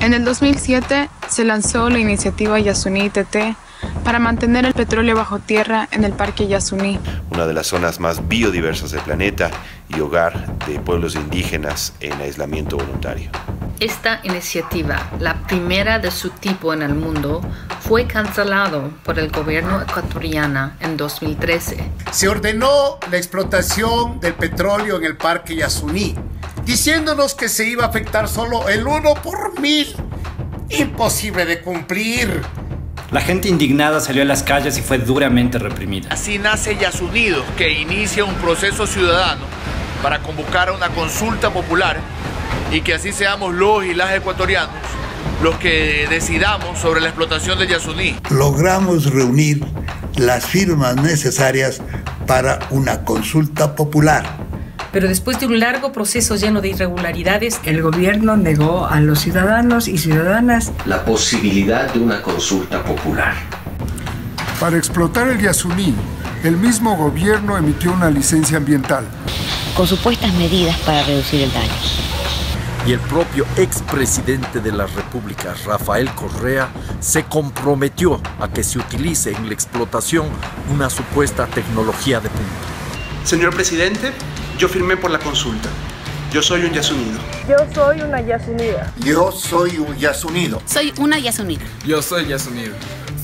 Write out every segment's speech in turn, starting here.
En el 2007 se lanzó la iniciativa Yasuní TT para mantener el petróleo bajo tierra en el Parque Yasuní. Una de las zonas más biodiversas del planeta y hogar de pueblos indígenas en aislamiento voluntario. Esta iniciativa, la primera de su tipo en el mundo, fue cancelado por el gobierno ecuatoriano en 2013. Se ordenó la explotación del petróleo en el Parque Yasuní, diciéndonos que se iba a afectar solo el 1 por mil. Imposible de cumplir. La gente indignada salió a las calles y fue duramente reprimida. Así nace Yasunidos, que inicia un proceso ciudadano para convocar a una consulta popular y que así seamos los y las ecuatorianos los que decidamos sobre la explotación de Yasuní. Logramos reunir las firmas necesarias para una consulta popular pero después de un largo proceso lleno de irregularidades, el gobierno negó a los ciudadanos y ciudadanas la posibilidad de una consulta popular. Para explotar el Yasuní, el mismo gobierno emitió una licencia ambiental. Con supuestas medidas para reducir el daño. Y el propio expresidente de la República, Rafael Correa, se comprometió a que se utilice en la explotación una supuesta tecnología de punta. Señor presidente, yo firmé por la consulta. Yo soy un yasunido. Yo soy una yasunida. Yo soy un yasunido. Soy una yasunida. Yo soy yasunido.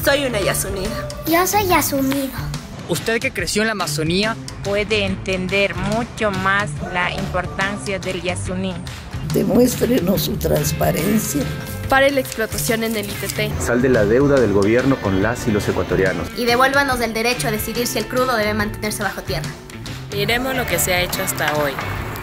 Soy una yasunida. Yo soy yasunido. Usted que creció en la Amazonía puede entender mucho más la importancia del yasuní. Demuéstrenos su transparencia. Pare la explotación en el ITT. Sal de la deuda del gobierno con las y los ecuatorianos. Y devuélvanos el derecho a decidir si el crudo debe mantenerse bajo tierra. Miremos lo que se ha hecho hasta hoy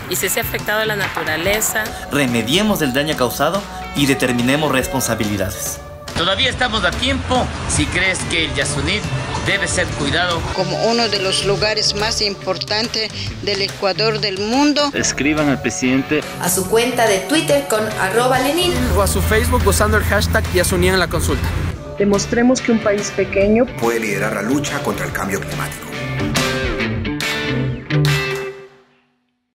y si se ha afectado la naturaleza. Remediemos el daño causado y determinemos responsabilidades. Todavía estamos a tiempo si crees que el Yasuní debe ser cuidado como uno de los lugares más importantes del Ecuador del mundo. Escriban al presidente a su cuenta de Twitter con arroba Lenin o a su Facebook usando el hashtag Yasuní en la consulta. Demostremos que un país pequeño puede liderar la lucha contra el cambio climático.